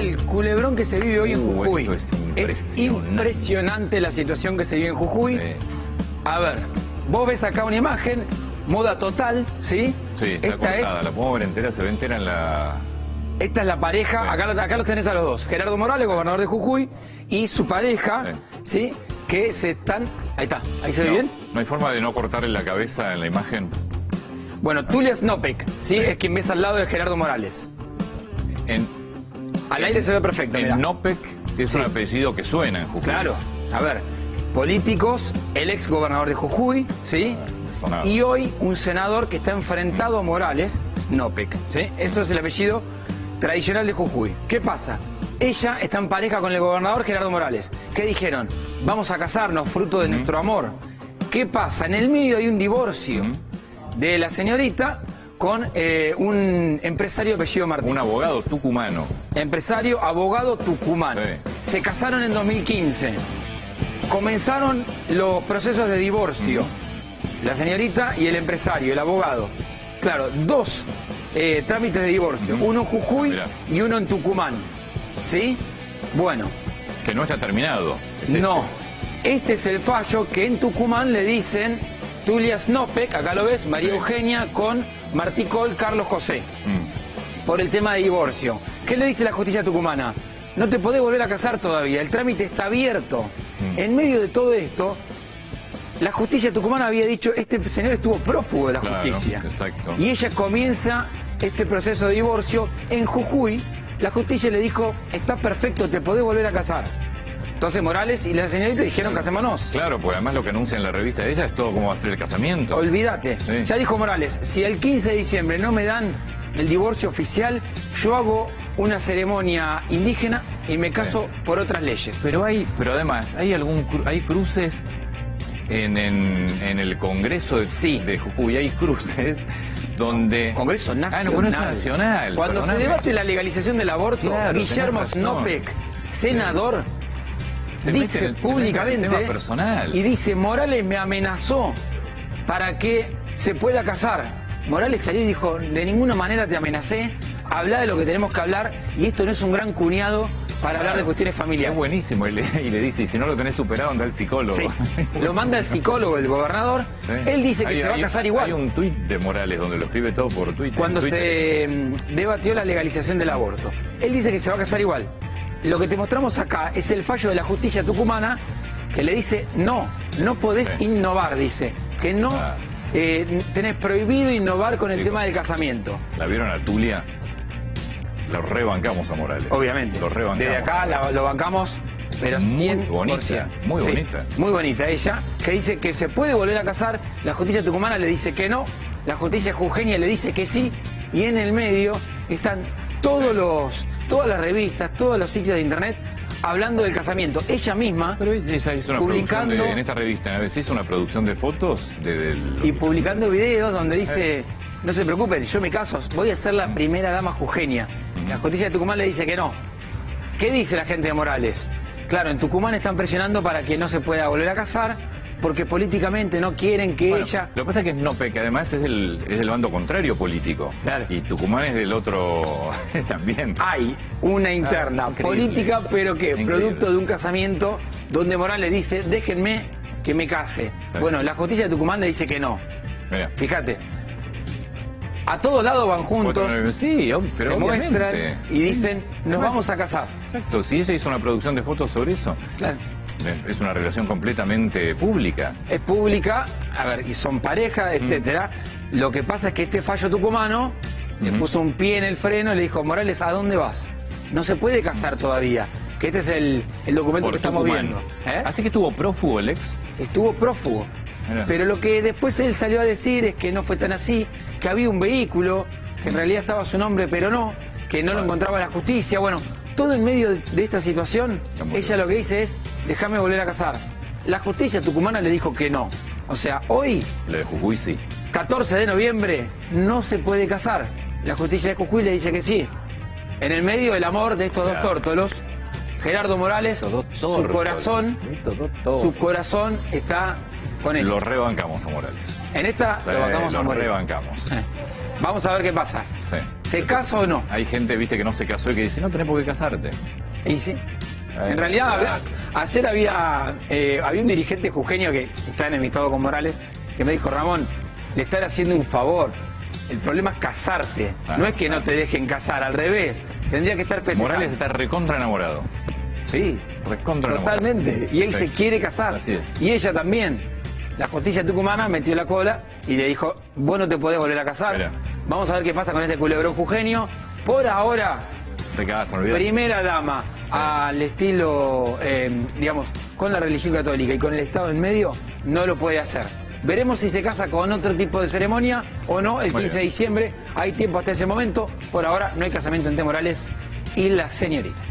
el culebrón que se vive hoy en Uh, Jujuy. esto es Es impresionante. la situación que se vive en Jujuy. Sí. A ver, vos ves acá una imagen, moda total, ¿sí? Sí, está esta, es, cortada, la podemos ver entera, se ve entera en la... esta es la pareja, Sí. acá, lo- acá los tenés a los dos. Gerardo Morales, gobernador de Jujuy, y su pareja, ¿sí? Que se están... Ahí está, ahí se ve bien. no hay forma de no cortarle la cabeza en la imagen. Bueno, Tulia Snopek, ¿sí? Es quien ves al lado de Gerardo Morales. En, Al aire se ve perfecto, en mirá. Nopec, es Sí. un apellido que suena en Jujuy. Claro, a ver, políticos, el ex gobernador de Jujuy, ¿sí? Sonado. Y hoy un senador que está enfrentado a Morales, Snopek, ¿sí? Eso es el apellido tradicional de Jujuy. ¿Qué pasa? Ella está en pareja con el gobernador Gerardo Morales. ¿Qué dijeron? Vamos a casarnos, fruto de nuestro amor. ¿Qué pasa? En el medio hay un divorcio de la señorita con eh, un empresario apellido Martín. Un abogado tucumano. Empresario, abogado tucumano. Sí. Se casaron en 2015. Comenzaron los procesos de divorcio. La señorita y el empresario, el abogado. Claro, dos eh, trámites de divorcio. Uno en Jujuy Mirá. y uno en Tucumán. ¿Sí? Bueno, Que no está terminado. Es este. no. Este es el fallo que en Tucumán le dicen Tulia Snopek, acá lo ves, María Sí. Eugenia con Marticol, Carlos José Mm. por el tema de divorcio. ¿Qué le dice la justicia tucumana? No te podés volver a casar todavía, el trámite está abierto. Mm. En medio de todo esto, la justicia tucumana había dicho, este señor estuvo prófugo de la Claro, justicia. exacto. Y ella comienza este proceso de divorcio en Jujuy. La justicia le dijo, está perfecto, te podés volver a casar. Entonces Morales y la señorita dijeron, casémonos. Claro, pues además lo que anuncia en la revista de ella es todo cómo va a ser el casamiento. Olvídate. Sí. Ya dijo Morales, si el 15 de diciembre no me dan el divorcio oficial, yo hago una ceremonia indígena y me caso por otras leyes. Pero hay, pero además, hay algún cru- hay cruces en, en, en el Congreso de, Sí. de Jujuy, hay cruces donde. Congreso Ah, no, Nacional. Congreso Nacional. Cuando se debate la legalización del aborto, Claro, Guillermo. Snopek, senador, Se mete en dice el- se mete en el públicamente tema personal. y dice, Morales me amenazó para que se pueda casar. Morales salió y dijo, de ninguna manera te amenacé, habla de lo que tenemos que hablar y esto no es un gran cuñado para hablar de cuestiones Es familiares. buenísimo. Y le, y le dice, y si no lo tenés superado, anda al psicólogo. Sí, lo manda el psicólogo, el gobernador. Sí. Él dice que Hay- se va a casar igual. Hay un tuit de Morales donde lo escribe todo por Twitter. Cuando Twitter. se mm, debatió la legalización del aborto. Él dice que se va a casar igual. Lo que te mostramos acá es el fallo de la justicia tucumana que le dice, no, no podés innovar, dice. Que no Ah. eh, tenés prohibido innovar con el tema del casamiento. ¿La vieron a Tulia? Lo rebancamos a Morales. Obviamente. Lo rebancamos. Desde acá la- lo bancamos, pero Muy 100%. bonita, muy Sí, bonita. muy bonita ella, que dice que se puede volver a casar. La justicia tucumana le dice que no. La justicia jujeña le dice que sí. Y en el medio están todos los, todas las revistas, todos los sitios de internet hablando del casamiento. Ella misma Pero ella hizo una Publicando- de, en esta revista, a veces hizo una producción de fotos de, del- y publicando videos donde dice, no se preocupen, yo me caso, voy a ser la primera dama jujeña. La justicia de Tucumán le dice que no. ¿Qué dice la gente de Morales? Claro, en Tucumán están presionando para que no se pueda volver a casar porque políticamente no quieren que Bueno, ella... Lo que pasa es que Snope, que además es del, es del bando contrario político. Claro. Y Tucumán es del otro también. Hay una interna Ah, política, pero que Increíble. producto de un casamiento donde Morales dice, déjenme que me case. Claro. Bueno, la justicia de Tucumán le dice que no. Mira. Fíjate. A todos lados van juntos, sí, pero se muestran y dicen, nos Además, vamos a casar. Exacto, si ella hizo una producción de fotos sobre eso, Claro. Es una relación completamente pública. Es pública, a ver, y son pareja, etcétera. Lo que pasa es que este fallo tucumano le puso un pie en el freno y le dijo, Morales, ¿a dónde vas? No se puede casar todavía. Que este es el, el documento Por que estamos Tucumán. viendo. ¿eh? Así que estuvo prófugo el ex. Estuvo prófugo. Pero lo que después él salió a decir es que no fue tan así, que había un vehículo, que en realidad estaba su nombre, pero no, que no lo encontraba la justicia. Bueno, todo en medio de- esta situación, ella lo que dice es, déjame volver a casar. La justicia tucumana le dijo que no. O sea, hoy, La de Jujuy sí. 14 de noviembre, no se puede casar. La justicia de Jujuy le dice que sí. En el medio del amor de estos dos tórtolos, Gerardo Morales, su corazón, dos su corazón está con ella. Lo rebancamos a Morales. En esta lo Eh, bancamos a lo morir. rebancamos. Eh. Vamos a ver qué pasa. Sí. ¿Se casa o no? Hay gente, viste, que no se casó y que dice, no tenés por qué casarte. Y sí. Eh, En realidad, había- ayer había, eh, había un dirigente jujeño que está enemistado con Morales que me dijo, Ramón, le están haciendo un favor. El problema es casarte. Claro, no es que no claro. te dejen casar, al revés. Tendría que estar festejando. Morales está recontra enamorado. Sí, Recontra enamorado. totalmente. Y él Sí. se quiere casar. Así es. Y ella también. La justicia tucumana metió la cola y le dijo, vos no te podés volver a casar. Vamos a ver qué pasa con este culebrón jujeño. Por ahora, primera dama al estilo, eh, digamos, con la religión católica y con el Estado en medio, no lo puede hacer. Veremos si se casa con otro tipo de ceremonia o no el Muy 15 de diciembre. Hay tiempo hasta ese momento. Por ahora no hay casamiento entre Morales y la señorita.